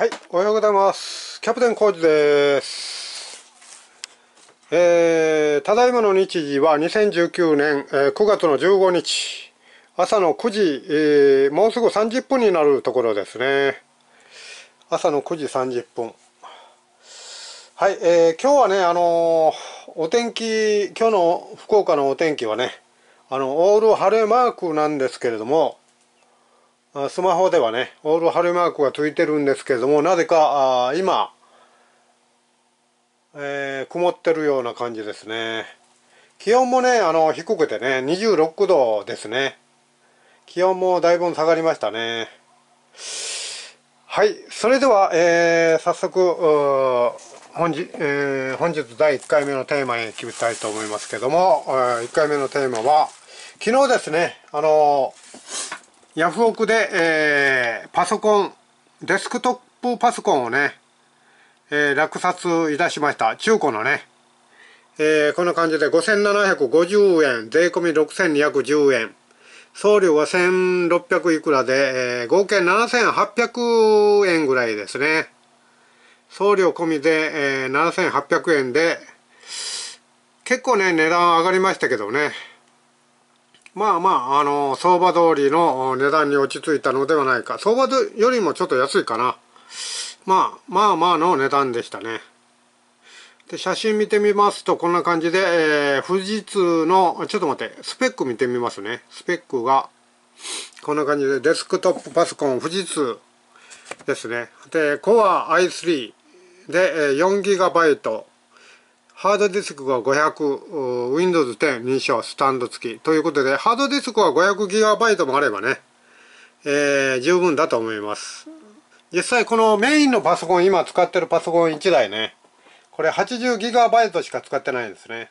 はい、おはようございます。キャプテンコージです。えー、ただいまの日時は2019年、えー、9月の15日、朝の9時、えー、もうすぐ30分になるところですね。朝の9時30分。はい、えー、今日はね、あの、お天気、今日の福岡のお天気はね、あの、オール晴れマークなんですけれども、スマホではね、オール晴れマークがついてるんですけれども、なぜか今、えー、曇ってるような感じですね。気温もね、あの、低くてね、26度ですね。気温もだいぶ下がりましたね。はい、それでは、えー、早速、本日、えー、本日第1回目のテーマに決めたいと思いますけども、え1回目のテーマは、昨日ですね、あのヤフオクで、えー、パソコン、デスクトップパソコンをね、えー、落札いたしました。中古のね。えー、こんな感じで5750円、税込み6210円。送料は1600いくらで、えー、合計7800円ぐらいですね。送料込みで、えー、7800円で、結構ね、値段上がりましたけどね。まあまあ、あの、相場通りの値段に落ち着いたのではないか。相場よりもちょっと安いかな。まあ、まあまあの値段でしたね。で、写真見てみますと、こんな感じで、えー、富士通の、ちょっと待って、スペック見てみますね。スペックが、こんな感じで、デスクトップパソコン、富士通ですね。で、Core i3 で、4GB ハードディスクが500、Windows 10認証、スタンド付き。ということで、ハードディスクは 500GB もあればね、えー、十分だと思います。実際このメインのパソコン、今使ってるパソコン1台ね、これ 80GB しか使ってないんですね。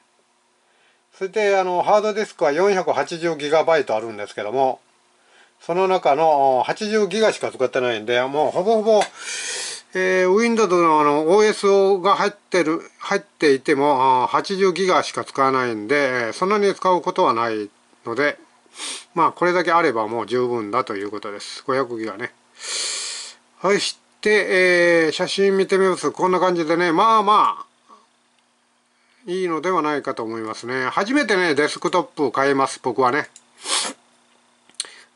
それで、あの、ハードディスクは 480GB あるんですけども、その中の 80GB しか使ってないんで、もうほぼほぼ、えー、Windows のあの OS が入ってる、入っていても80ギガしか使わないんで、そんなに使うことはないので、まあこれだけあればもう十分だということです。500ギガね。そして、えー、写真見てみますこんな感じでね、まあまあ、いいのではないかと思いますね。初めてね、デスクトップを買います、僕はね。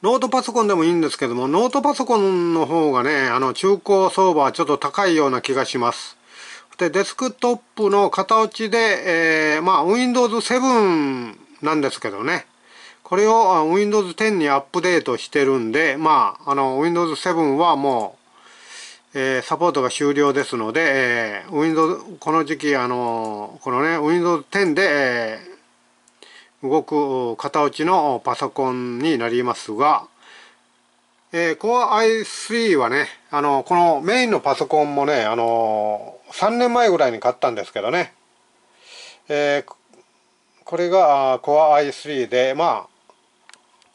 ノートパソコンでもいいんですけども、ノートパソコンの方がね、あの、中古相場はちょっと高いような気がします。で、デスクトップの型落ちで、えー、まあ、Windows 7なんですけどね。これを Windows 10にアップデートしてるんで、まあ、あの、Windows 7はもう、えー、サポートが終了ですので、えー、Windows、この時期、あの、このね、Windows 10で、えー動く型落ちのパソコンになりますが、えー、Core i3 はね、あの、このメインのパソコンもね、あの、3年前ぐらいに買ったんですけどね、えー、これが Core i3 で、まあ、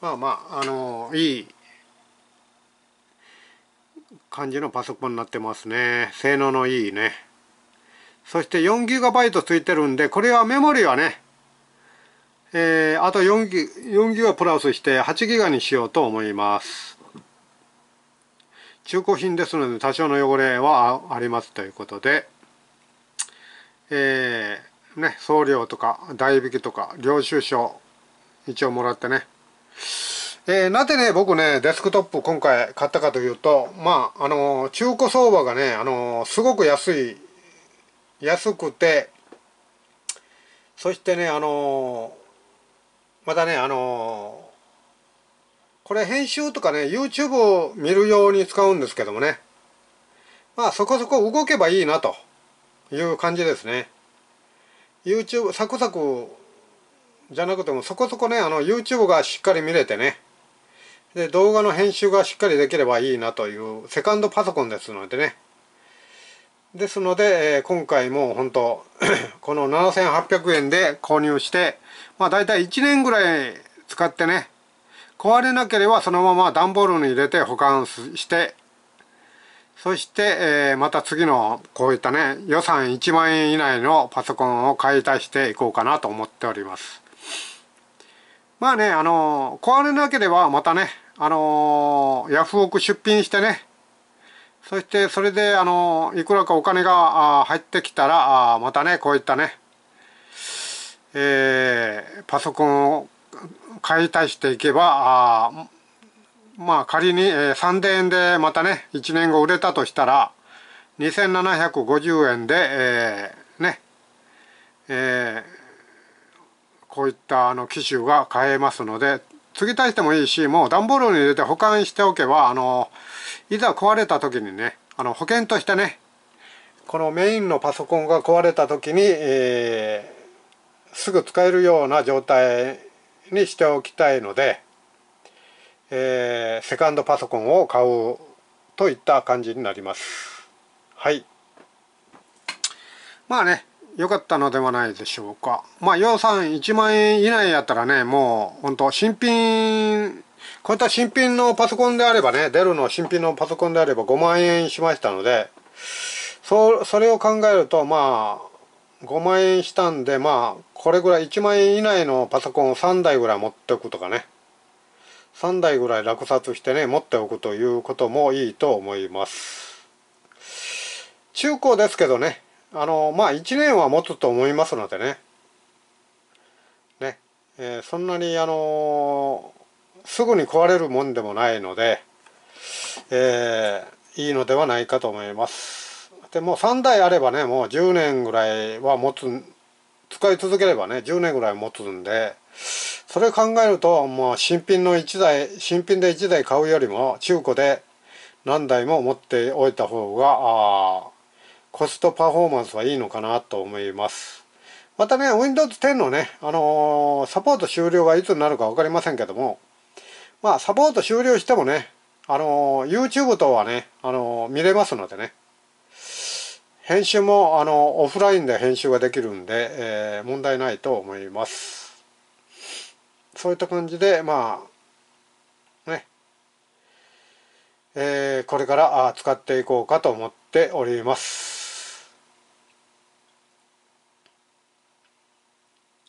まあまあ、あの、いい感じのパソコンになってますね。性能のいいね。そして 4GB ついてるんで、これはメモリはね、えー、あと4ギ ,4 ギガプラスして8ギガにしようと思います。中古品ですので多少の汚れはありますということでえー、ね送料とか代引きとか領収書一応もらってね。えー、なぜね、僕ね、デスクトップ今回買ったかというと、まあ、あのー、中古相場がね、あのー、すごく安い、安くて、そしてね、あのまたねあのこれ編集とかね YouTube を見るように使うんですけどもね。まあそこそこ動けばいいなという感じですね。YouTube サクサクじゃなくてもそこそこねあの YouTube がしっかり見れてね。で動画の編集がしっかりできればいいなというセカンドパソコンですのでね。ですので、え、今回も本当 この7800円で購入してまあ大体1年ぐらい使ってね壊れなければそのまま段ボールに入れて保管してそして、えー、また次のこういったね予算1万円以内のパソコンを買い足していこうかなと思っております。まあねあの壊れなければまたねあのヤフオク出品してねそしてそれであのいくらかお金が入ってきたらまたねこういったね、えー、パソコンを買い足していけばあまあ仮に、えー、3000円でまたね1年後売れたとしたら2750円で、えー、ね、えー、こういったあの機種が買えますので継ぎ足してもいいしもう段ボールに入れて保管しておけばあのいざ壊れた時にねあの保険としてねこのメインのパソコンが壊れた時に、えー、すぐ使えるような状態にしておきたいので、えー、セカンドパソコンを買うといった感じになります。はい。まあね良かったのではないでしょうか。まあ予算1万円以内やったらねもう本当新品こういった新品のパソコンであればねデルの新品のパソコンであれば5万円しましたのでそそれを考えるとまあ5万円したんでまあこれぐらい1万円以内のパソコンを3台ぐらい持っておくとかね。3台ぐらい落札してね持っておくということもいいと思います。中古ですけどね。あのまあ1年は持つと思いますのでね。ね、えー、そんなにあのすぐに壊れるもんでもないので、えー、いいのではないかと思います。でもう3台あればねもう10年ぐらいは持つ使い続ければね10年ぐらい持つんでそれ考えるともう新品の1台新品で1台買うよりも中古で何台も持っておいた方があコストパフォーマンスはいいのかなと思います。またね、Windows 10のね、あのー、サポート終了がいつになるか分かりませんけども、まあ、サポート終了してもね、あのー、YouTube 等はね、あのー、見れますのでね、編集も、あのオフラインで編集ができるんで、え問題ないと思います。そういった感じで、まあ、ね、えこれから使っていこうかと思っております。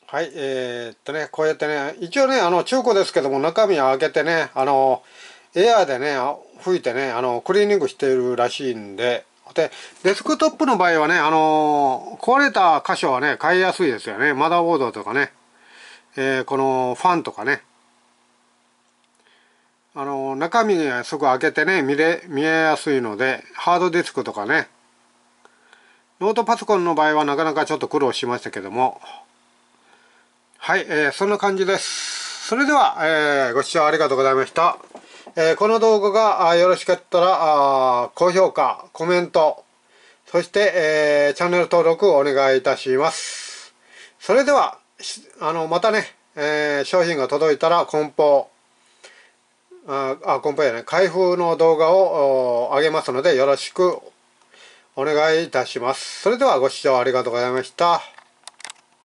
はい、えー、っとね、こうやってね、一応ね、あの、中古ですけども、中身を開けてね、あの、エアーでね、吹いてね、あの、クリーニングしているらしいんで、で、デスクトップの場合はね、あの、壊れた箇所はね、買いやすいですよね。マダーボードとかね、えー、このファンとかね。あの、中身がすぐ開けてね、見れ、見えやすいので、ハードディスクとかね、ノートパソコンの場合はなかなかちょっと苦労しましたけども、はい、えー、そんな感じです。それでは、えー、ご視聴ありがとうございました。えー、この動画がよろしかったら、高評価、コメント、そして、えー、チャンネル登録お願いいたします。それでは、あの、またね、えー、商品が届いたら梱包、あ、あ梱包やね、開封の動画を上げますので、よろしくお願いいたします。それではご視聴ありがとうございました。